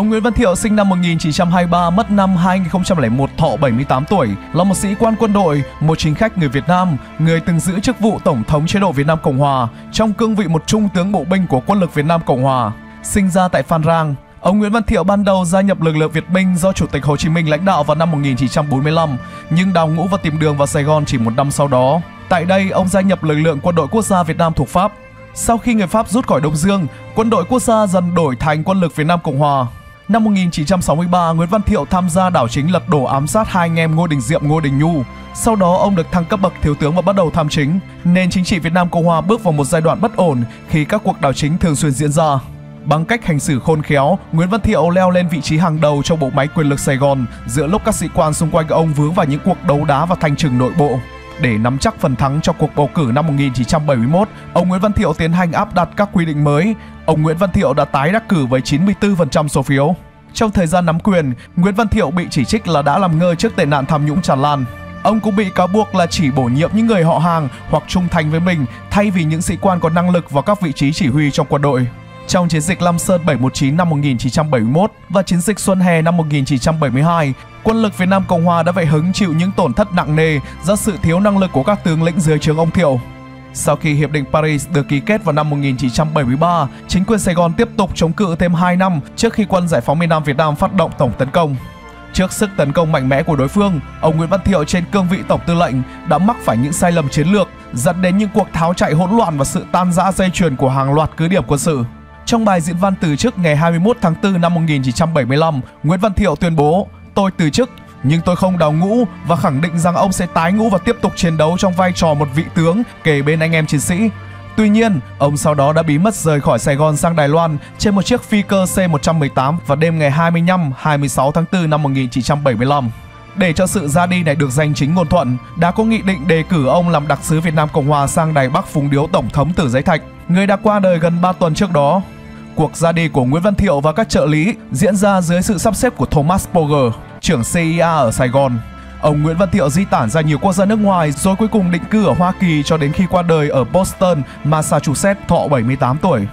Ông Nguyễn Văn Thiệu sinh năm 1923, mất năm 2001, thọ 78 tuổi, là một sĩ quan quân đội, một chính khách người Việt Nam, người từng giữ chức vụ Tổng thống chế độ Việt Nam Cộng Hòa, trong cương vị một trung tướng bộ binh của quân lực Việt Nam Cộng Hòa. Sinh ra tại Phan Rang, Ông Nguyễn Văn Thiệu ban đầu gia nhập lực lượng Việt Minh do Chủ tịch Hồ Chí Minh lãnh đạo vào năm 1945, nhưng đào ngũ và tìm đường vào Sài Gòn chỉ một năm sau đó. Tại đây, ông gia nhập lực lượng quân đội quốc gia Việt Nam thuộc Pháp. Sau khi người Pháp rút khỏi Đông Dương, quân đội quốc gia dần đổi thành quân lực Việt Nam Cộng Hòa. Năm 1963, Nguyễn Văn Thiệu tham gia đảo chính lật đổ ám sát hai anh em Ngô Đình Diệm, Ngô Đình Nhu. Sau đó ông được thăng cấp bậc thiếu tướng và bắt đầu tham chính. Nền chính trị Việt Nam Cộng Hòa bước vào một giai đoạn bất ổn khi các cuộc đảo chính thường xuyên diễn ra. Bằng cách hành xử khôn khéo, Nguyễn Văn Thiệu leo lên vị trí hàng đầu trong bộ máy quyền lực Sài Gòn giữa lúc các sĩ quan xung quanh ông vướng vào những cuộc đấu đá và thanh trừng nội bộ. Để nắm chắc phần thắng cho cuộc bầu cử năm 1971, ông Nguyễn Văn Thiệu tiến hành áp đặt các quy định mới. Ông Nguyễn Văn Thiệu đã tái đắc cử với 94% số phiếu. Trong thời gian nắm quyền, Nguyễn Văn Thiệu bị chỉ trích là đã làm ngơ trước tệ nạn tham nhũng tràn lan. Ông cũng bị cáo buộc là chỉ bổ nhiệm những người họ hàng hoặc trung thành với mình thay vì những sĩ quan có năng lực vào các vị trí chỉ huy trong quân đội. Trong chiến dịch Lam Sơn 719 năm 1971 và chiến dịch Xuân Hè năm 1972, quân lực Việt Nam Cộng Hòa đã phải hứng chịu những tổn thất nặng nề do sự thiếu năng lực của các tướng lĩnh dưới trướng ông Thiệu. Sau khi Hiệp định Paris được ký kết vào năm 1973, chính quyền Sài Gòn tiếp tục chống cự thêm 2 năm trước khi quân giải phóng miền Nam Việt Nam phát động tổng tấn công. Trước sức tấn công mạnh mẽ của đối phương, ông Nguyễn Văn Thiệu trên cương vị tổng tư lệnh đã mắc phải những sai lầm chiến lược, dẫn đến những cuộc tháo chạy hỗn loạn và sự tan rã dây chuyền của hàng loạt cứ điểm quân sự. Trong bài diễn văn từ chức ngày 21 tháng 4 năm 1975, Nguyễn Văn Thiệu tuyên bố Tôi từ chức nhưng tôi không đào ngũ và khẳng định rằng ông sẽ tái ngũ và tiếp tục chiến đấu trong vai trò một vị tướng kề bên anh em chiến sĩ. Tuy nhiên, ông sau đó đã bí mật rời khỏi Sài Gòn sang Đài Loan trên một chiếc phi cơ C-118 vào đêm ngày 25-26 tháng 4 năm 1975. Để cho sự ra đi này được danh chính ngôn thuận, đã có nghị định đề cử ông làm đặc sứ Việt Nam Cộng Hòa sang Đài Bắc phúng điếu Tổng thống Tử Giấy Thạch, người đã qua đời gần 3 tuần trước đó. Cuộc ra đi của Nguyễn Văn Thiệu và các trợ lý diễn ra dưới sự sắp xếp của Thomas Poger, trưởng CIA ở Sài Gòn. Ông Nguyễn Văn Thiệu di tản ra nhiều quốc gia nước ngoài rồi cuối cùng định cư ở Hoa Kỳ cho đến khi qua đời ở Boston, Massachusetts thọ 78 tuổi.